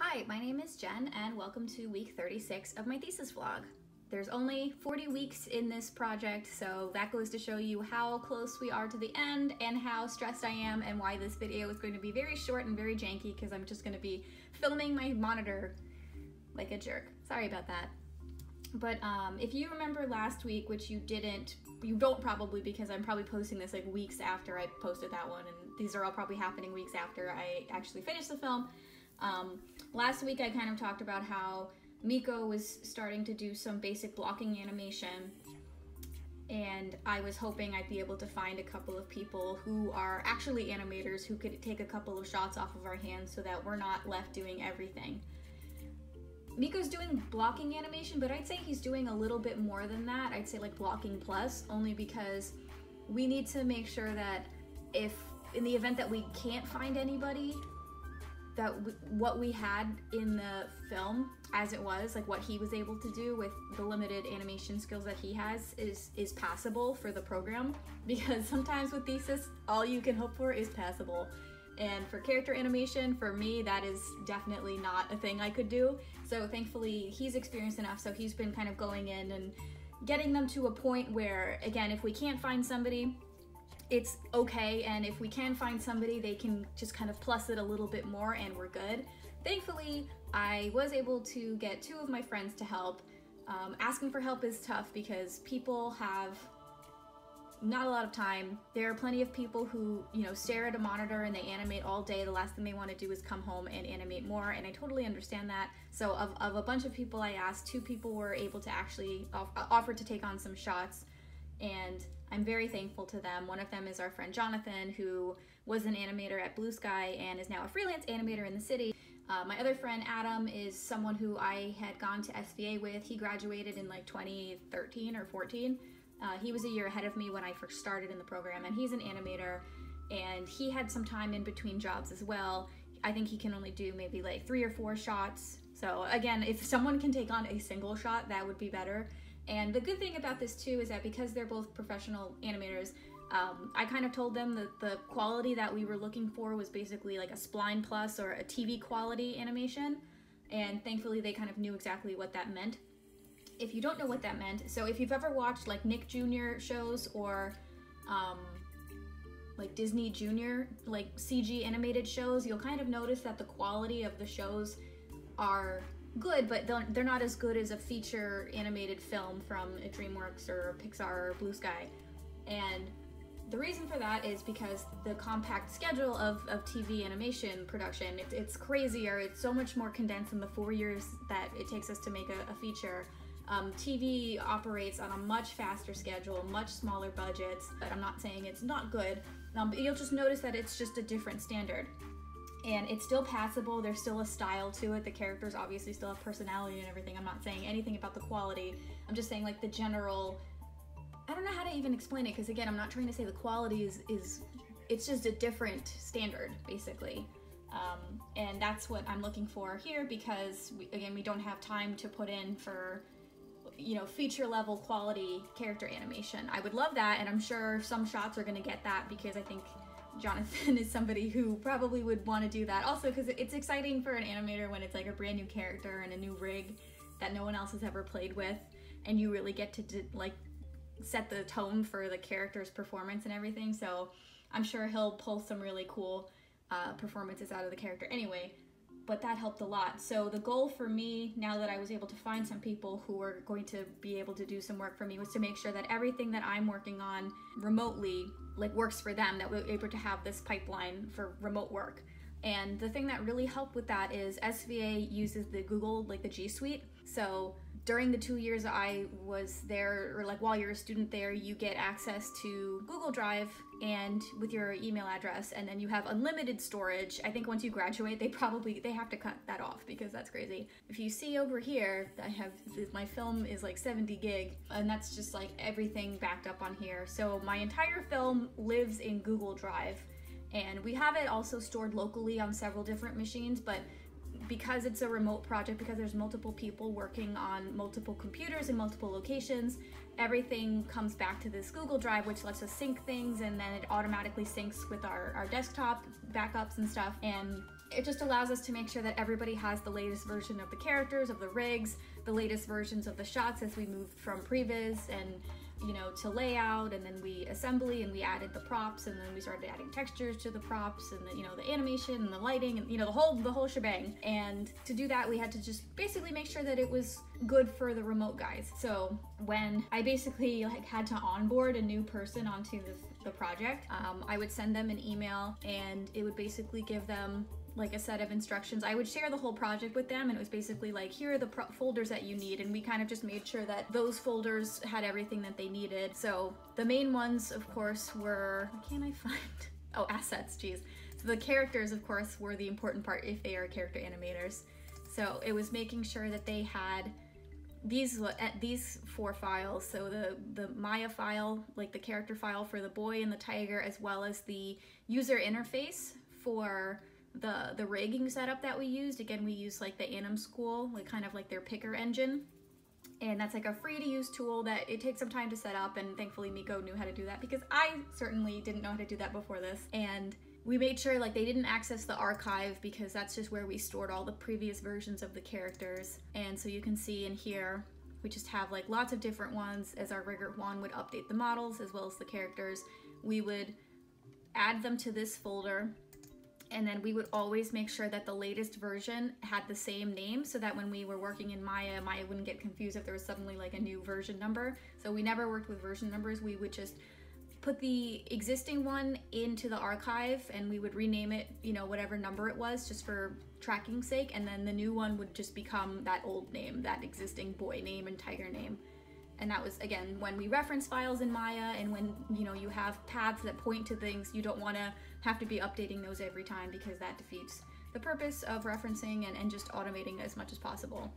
Hi, my name is Jen and welcome to week 36 of my thesis vlog. There's only 40 weeks in this project, so that goes to show you how close we are to the end and how stressed I am and why this video is going to be very short and very janky because I'm just going to be filming my monitor like a jerk. Sorry about that. But um, if you remember last week, which you didn't, you don't probably because I'm probably posting this like weeks after I posted that one, and these are all probably happening weeks after I actually finished the film. Um, last week I kind of talked about how Miko was starting to do some basic blocking animation and I was hoping I'd be able to find a couple of people who are actually animators who could take a couple of shots off of our hands so that we're not left doing everything. Miko's doing blocking animation, but I'd say he's doing a little bit more than that. I'd say like blocking plus, only because we need to make sure that if in the event that we can't find anybody, that what we had in the film as it was like what he was able to do with the limited animation skills that he has is is passable for the program. Because sometimes with thesis all you can hope for is passable. And for character animation for me that is definitely not a thing i could do. So thankfully he's experienced enough so he's been kind of going in and getting them to a point where again if we can't find somebody it's okay and if we can find somebody they can just kind of plus it a little bit more and we're good. Thankfully i was able to get two of my friends to help. Um, asking for help is tough because people have not a lot of time. There are plenty of people who you know stare at a monitor and they animate all day. The last thing they want to do is come home and animate more and i totally understand that. So of, of a bunch of people i asked two people were able to actually off- offer to take on some shots and I'm very thankful to them. One of them is our friend Jonathan, who was an animator at Blue Sky and is now a freelance animator in the city. Uh, my other friend Adam is someone who I had gone to SVA with. He graduated in like 2013 or 14. Uh, he was a year ahead of me when I first started in the program, and he's an animator. And he had some time in between jobs as well. I think he can only do maybe like three or four shots. So, again, if someone can take on a single shot, that would be better. And the good thing about this too is that because they're both professional animators, um, I kind of told them that the quality that we were looking for was basically like a spline plus or a TV quality animation. And thankfully they kind of knew exactly what that meant. If you don't know what that meant, so if you've ever watched like Nick Jr. shows or um, like Disney Junior, like CG animated shows, you'll kind of notice that the quality of the shows are good, but they're not as good as a feature animated film from DreamWorks or Pixar or Blue Sky. And the reason for that is because the compact schedule of, of TV animation production, it, it's crazier, it's so much more condensed in the four years that it takes us to make a, a feature. Um, TV operates on a much faster schedule, much smaller budgets, but I'm not saying it's not good. Um, you'll just notice that it's just a different standard and it's still passable. There's still a style to it. The characters obviously still have personality and everything. I'm not saying anything about the quality. I'm just saying like the general. I don't know how to even explain it because again, I'm not trying to say the quality is is. It's just a different standard basically. Um, and that's what I'm looking for here because we, again, we don't have time to put in for you know feature level quality character animation. I would love that, and I'm sure some shots are going to get that because I think Jonathan is somebody who probably would want to do that. Also, because it's exciting for an animator when it's like a brand new character and a new rig that no one else has ever played with, and you really get to, to like set the tone for the character's performance and everything. So I'm sure he'll pull some really cool uh, performances out of the character anyway. But that helped a lot. So the goal for me, now that I was able to find some people who were going to be able to do some work for me, was to make sure that everything that I'm working on remotely like works for them that we're able to have this pipeline for remote work and the thing that really helped with that is sva uses the google like the g suite so during the two years I was there, or like while you're a student there, you get access to Google Drive and with your email address, and then you have unlimited storage. I think once you graduate, they probably they have to cut that off because that's crazy. If you see over here, I have my film is like 70 gig, and that's just like everything backed up on here. So my entire film lives in Google Drive, and we have it also stored locally on several different machines, but because it's a remote project, because there's multiple people working on multiple computers in multiple locations, everything comes back to this Google Drive, which lets us sync things and then it automatically syncs with our, our desktop backups and stuff. And it just allows us to make sure that everybody has the latest version of the characters, of the rigs, the latest versions of the shots as we move from previs and you know to layout and then we assembly and we added the props and then we started adding textures to the props and the, you know the animation and the lighting and you know the whole the whole shebang. And to do that we had to just basically make sure that it was good for the remote guys. So when i basically like had to onboard a new person onto the, the project um, i would send them an email and it would basically give them like a set of instructions. I would share the whole project with them, and it was basically like, here are the folders that you need, and we kind of just made sure that those folders had everything that they needed. So the main ones, of course, were what can I find? Oh, assets. Geez. So the characters, of course, were the important part if they are character animators. So it was making sure that they had these at these four files so the the maya file like the character file for the boy and the tiger as well as the user interface for the the rigging setup that we used. Again we used like the AnimSchool like kind of like their picker engine. And that's like a free to use tool that it takes some time to set up and thankfully miko knew how to do that because i certainly didn't know how to do that before this. And we made sure like they didn't access the archive because that's just where we stored all the previous versions of the characters. And so you can see in here we just have like lots of different ones. As our rigger Juan would update the models as well as the characters we would add them to this folder and then we would always make sure that the latest version had the same name so that when we were working in Maya, Maya wouldn't get confused if there was suddenly like a new version number. So we never worked with version numbers. We would just put the existing one into the archive and we would rename it, you know, whatever number it was just for tracking sake and then the new one would just become that old name, that existing boy name and tiger name and that was again when we reference files in Maya and when you know you have paths that point to things you don't want to have to be updating those every time because that defeats the purpose of referencing and, and just automating as much as possible.